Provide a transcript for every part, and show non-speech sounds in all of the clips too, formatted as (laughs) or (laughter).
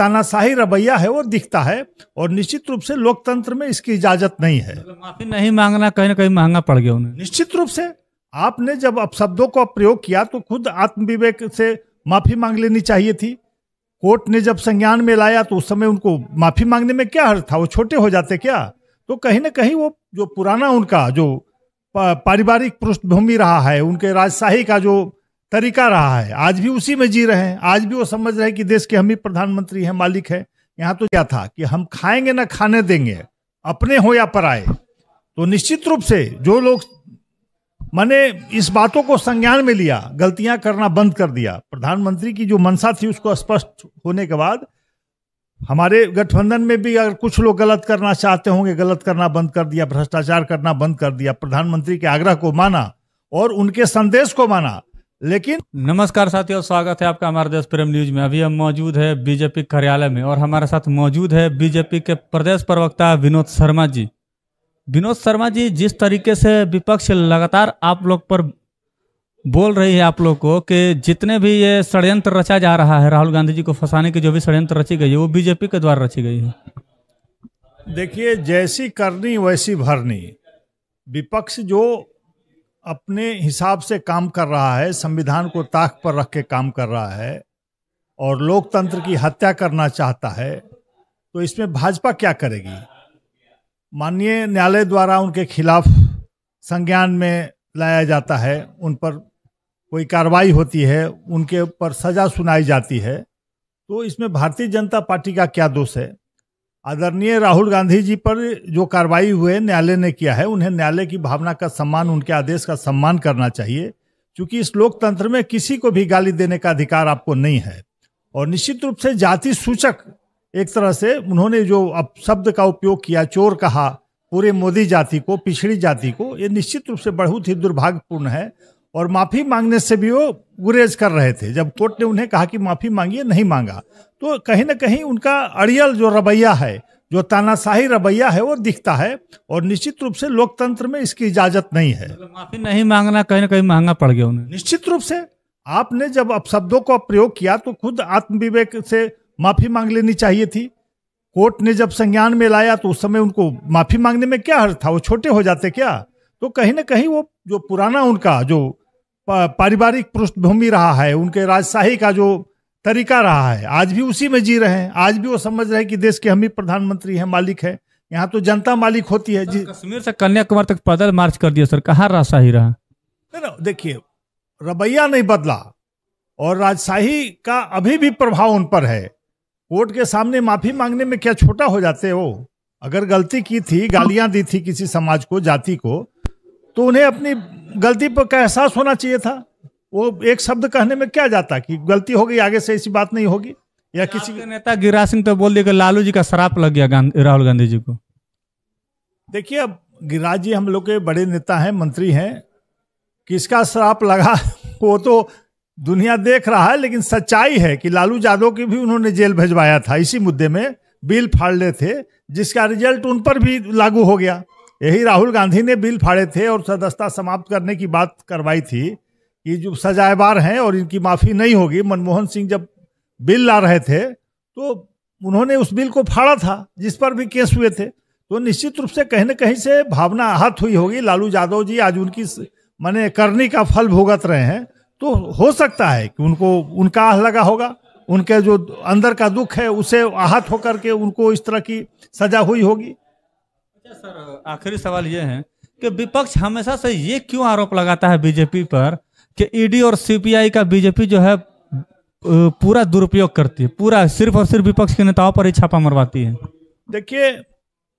तानाशाही रवैया है वो दिखता है और निश्चित रूप से लोकतंत्र में इसकी इजाज़त नहीं है। मतलब माफ़ी नहीं मांगना कहीं ना कहीं महँगा पड़ गया उन्हें। निश्चित रूप से आपने जब अपशब्दों का प्रयोग किया तो खुद आत्मविवेक से माफ़ी मांग लेनी चाहिए थी। कोर्ट ने जब संज्ञान में लाया तो उस समय उनको माफ़ी मांगने में क्या हर्ज था? वो छोटे हो जाते क्या? तो कहीं ना कहीं वो जो पुराना उनका जो पारिवारिक पृष्ठभूमि रहा है उनके राजशाही का जो तरीका रहा है। आज भी उसी में जी रहे हैं। आज भी वो समझ रहे हैं कि देश के हम ही प्रधानमंत्री हैं, मालिक है। यहाँ तो क्या था कि हम खाएँगे ना खाने देंगे, अपने हो या पराए। तो निश्चित रूप से जो लोग मैंने इस बातों को संज्ञान में लिया, गलतियाँ करना बंद कर दिया, प्रधानमंत्री की जो मनसा थी उसको स्पष्ट होने के बाद हमारे गठबंधन में भी अगर कुछ लोग गलत करना चाहते होंगे, गलत करना बंद कर दिया, भ्रष्टाचार करना बंद कर दिया, प्रधानमंत्री के आग्रह को माना और उनके संदेश को माना लेकिन नमस्कार साथियों स्वागत है आपका हमारे देश प्रेम न्यूज़ में। अभी हम मौजूद है बीजेपी कार्यालय में और हमारे साथ मौजूद है बीजेपी के प्रदेश प्रवक्ता विनोद शर्मा जी। विनोद शर्मा जी जिस तरीके से विपक्ष लगातार आप लोग पर बोल रही है आप लोग को कि जितने भी ये षड्यंत्र रचा जा रहा है राहुल गांधी जी को फंसाने की जो भी षड्यंत्र रची गई है वो बीजेपी के द्वारा रची गई है। देखिए जैसी करनी वैसी भरनी। विपक्ष जो अपने हिसाब से काम कर रहा है, संविधान को ताक पर रख के काम कर रहा है और लोकतंत्र की हत्या करना चाहता है तो इसमें भाजपा क्या करेगी? माननीय न्यायालय द्वारा उनके खिलाफ संज्ञान में लाया जाता है, उन पर कोई कार्रवाई होती है, उनके ऊपर सजा सुनाई जाती है तो इसमें भारतीय जनता पार्टी का क्या दोष है? आदरणीय राहुल गांधी जी पर जो कार्रवाई हुए न्यायालय ने किया है, उन्हें न्यायालय की भावना का सम्मान, उनके आदेश का सम्मान करना चाहिए, क्योंकि इस लोकतंत्र में किसी को भी गाली देने का अधिकार आपको नहीं है। और निश्चित रूप से जाति सूचक एक तरह से उन्होंने जो अब शब्द का उपयोग किया, चोर कहा, पूरे मोदी जाति को, पिछड़ी जाति को, ये निश्चित रूप से बहुत ही दुर्भाग्यपूर्ण है। और माफ़ी मांगने से भी वो गुरेज कर रहे थे। जब कोर्ट ने उन्हें कहा कि माफ़ी मांगिए नहीं मांगा तो कहीं ना कहीं उनका अड़ियल जो रवैया है जो तानाशाही रवैया है वो दिखता है और निश्चित रूप से लोकतंत्र में इसकी इजाज़त नहीं है। मतलब माफ़ी नहीं मांगना कहीं ना कहीं महँगा पड़ गया उन्हें। निश्चित रूप से आपने जब अपशब्दों का प्रयोग किया तो खुद आत्मविवेक से माफ़ी मांग लेनी चाहिए थी। कोर्ट ने जब संज्ञान में लाया तो उस समय उनको माफ़ी मांगने में क्या हर्ज था? वो छोटे हो जाते क्या? तो कहीं ना कहीं वो जो पुराना उनका जो पारिवारिक पृष्ठभूमि रहा है उनके राजशाही का जो तरीका रहा है आज भी उसी में जी रहे हैं। आज भी वो समझ रहे हैं कि देश के हम ही प्रधानमंत्री हैं मालिक है। यहाँ तो जनता मालिक होती है जी। कश्मीर से कन्याकुमारी तक पैदल मार्च कर दिया सर कहाँ राजशाही रहा? देखिए रवैया नहीं बदला और राजशाही का अभी भी प्रभाव उन पर है। कोर्ट के सामने माफ़ी मांगने में क्या छोटा हो जाते हो? अगर गलती की थी गालियाँ दी थी किसी समाज को जाति को तो उन्हें अपनी गलती पर का एहसास होना चाहिए था। वो एक शब्द कहने में क्या जाता कि गलती हो गई आगे से ऐसी बात नहीं होगी? या किसी के नेता गिरिराज सिंह तो बोल दिया लालू जी का शराप लग गया राहुल गांधी जी को। देखिए अब गिरिराज जी हम लोग के बड़े नेता हैं मंत्री हैं। किसका शराप लगा? (laughs) वो तो दुनिया देख रहा है लेकिन सच्चाई है कि लालू यादव की भी उन्होंने जेल भेजवाया था। इसी मुद्दे में बिल फाड़ ले थे जिसका रिज़ल्ट उन पर भी लागू हो गया। यही राहुल गांधी ने बिल फाड़े थे और सदस्यता समाप्त करने की बात करवाई थी कि जो सजाएबार हैं और इनकी माफ़ी नहीं होगी। मनमोहन सिंह जब बिल ला रहे थे तो उन्होंने उस बिल को फाड़ा था, जिस पर भी केस हुए थे। तो निश्चित रूप से कहीं ना कहीं से भावना आहत हुई होगी। लालू यादव जी आज उनकी मैंने करनी का फल भुगत रहे हैं। तो हो सकता है कि उनको, उनका आह लगा होगा, उनके जो अंदर का दुख है, उसे आहत होकर के उनको इस तरह की सजा हुई होगी। सर? आखिरी सवाल ये है कि विपक्ष हमेशा से ये क्यों आरोप लगाता है बीजेपी पर कि ईडी और सीपीआई का बीजेपी जो है पूरा दुरुपयोग करती है, पूरा सिर्फ़ और सिर्फ़ विपक्ष के नेताओं पर ही छापा मरवाती है? देखिए,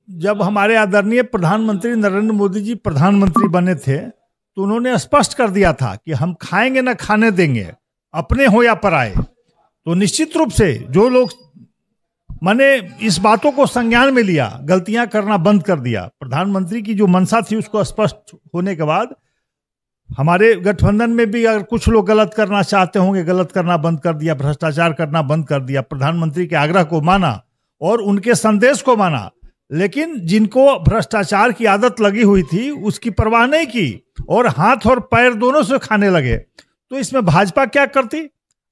जब हमारे आदरणीय प्रधानमंत्री नरेंद्र मोदी जी प्रधानमंत्री बने थे तो उन्होंने स्पष्ट कर दिया था कि हम खाएँगे ना खाने देंगे, अपने हो या पराए। तो निश्चित रूप से जो लोग मैंने इस बातों को संज्ञान में लिया, गलतियाँ करना बंद कर दिया। प्रधानमंत्री की जो मंशा थी उसको स्पष्ट होने के बाद, हमारे गठबंधन में भी अगर कुछ लोग गलत करना चाहते होंगे, गलत करना बंद कर दिया, भ्रष्टाचार करना बंद कर दिया, प्रधानमंत्री के आग्रह को माना और उनके संदेश को माना, लेकिन जिनको भ्रष्टाचार की आदत लगी हुई थी, उसकी परवाह नहीं की और हाथ और पैर दोनों से खाने लगे। तो इसमें भाजपा क्या करती?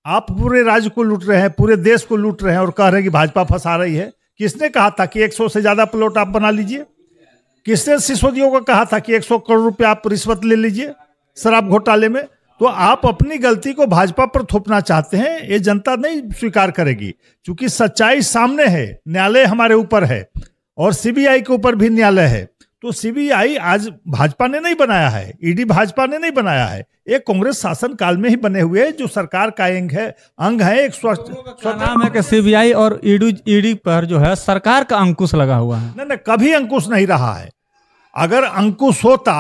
आप पूरे राज्य को लूट रहे हैं, पूरे देश को लूट रहे हैं और कह रहे हैं कि भाजपा फंसा रही है। किसने कहा था कि 100 से ज़्यादा प्लॉट आप बना लीजिए? किसने सिसोदियों को कहा था कि 100 करोड़ रुपए आप रिश्वत ले लीजिए शराब घोटाले में? तो आप अपनी गलती को भाजपा पर थोपना चाहते हैं, ये जनता नहीं स्वीकार करेगी। क्योंकि सच्चाई सामने है, न्यायालय हमारे ऊपर है और सीबीआई के ऊपर भी न्यायालय है। तो सीबीआई आज भाजपा ने नहीं बनाया है ईडी भाजपा ने नहीं बनाया है। एक कांग्रेस शासन काल में ही बने हुए जो सरकार का अंग है अंग है एक क्या नाम है कि सीबीआई और ईडी ईडी पर जो है सरकार का अंकुश लगा हुआ है। नहीं नहीं कभी अंकुश नहीं रहा है। अगर अंकुश होता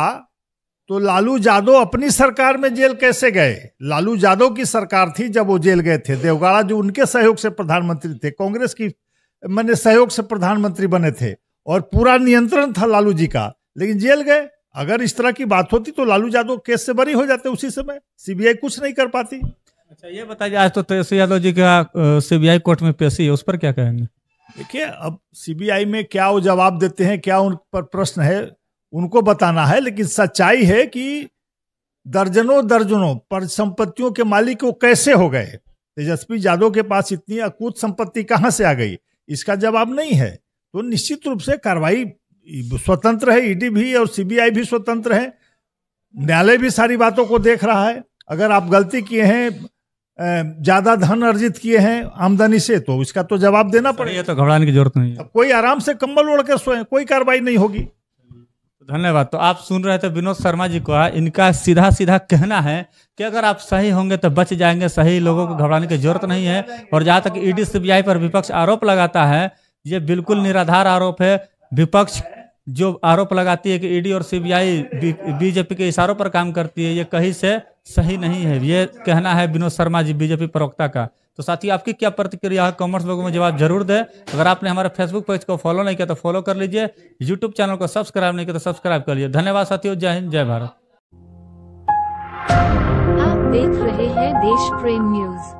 तो लालू यादव अपनी सरकार में जेल कैसे गए? लालू यादव की सरकार थी जब वो जेल गए थे। देवगाड़ा जो उनके सहयोग से प्रधानमंत्री थे कांग्रेस की मैंने सहयोग से प्रधानमंत्री बने थे। और पूरा नियंत्रण था लालू जी का। लेकिन जेल गए। अगर इस तरह की बात होती तो लालू यादव केस से बरी हो जाते उसी समय। सीबीआई कुछ नहीं कर पाती। अच्छा ये बताइए आज तो तेजस्वी यादव जी का सीबीआई कोर्ट में पेशी है उस पर क्या कहेंगे? देखिए अब सीबीआई में क्या वो जवाब देते हैं क्या उन पर प्रश्न है उनको बताना है लेकिन सच्चाई है कि दर्जनों दर्जनों पर संपत्तियों के मालिक वो कैसे हो गए? तेजस्वी यादव के पास इतनी अकूत संपत्ति कहाँ से आ गई? इसका जवाब नहीं है। तो निश्चित रूप से कार्रवाई स्वतंत्र है ईडी भी और सीबीआई भी स्वतंत्र है। न्यायालय भी सारी बातों को देख रहा है। अगर आप गलती किए हैं ज़्यादा धन अर्जित किए हैं आमदनी से तो इसका तो जवाब देना पड़ेगा। तो घबराने की ज़रूरत नहीं है। कोई आराम से कम्बल ओढ़ कर सोए कोई कार्रवाई नहीं होगी। धन्यवाद। तो आप सुन रहे थे विनोद शर्मा जी को इनका सीधा सीधा कहना है कि अगर आप सही होंगे तो बच जाएँगे सही लोगों को घबराने की ज़रूरत नहीं है। और जहाँ तक ईडी सीबीआई पर विपक्ष आरोप लगाता है ये बिल्कुल निराधार आरोप है। विपक्ष जो आरोप लगाती है कि ईडी और सीबीआई बीजेपी के इशारों पर काम करती है ये कहीं से सही नहीं है। ये कहना है विनोद शर्मा जी बीजेपी प्रवक्ता का। तो साथी आपकी क्या प्रतिक्रिया है? कॉमर्स लोगों में जवाब ज़रूर दे। अगर आपने हमारे फेसबुक पेज को फॉलो नहीं किया तो फॉलो कर लीजिए। यूट्यूब चैनल को सब्सक्राइब नहीं किया तो सब्सक्राइब कर लीजिए। धन्यवाद साथियों। जय हिंद जय भारत। आप देख रहे हैं देश प्रेम न्यूज़।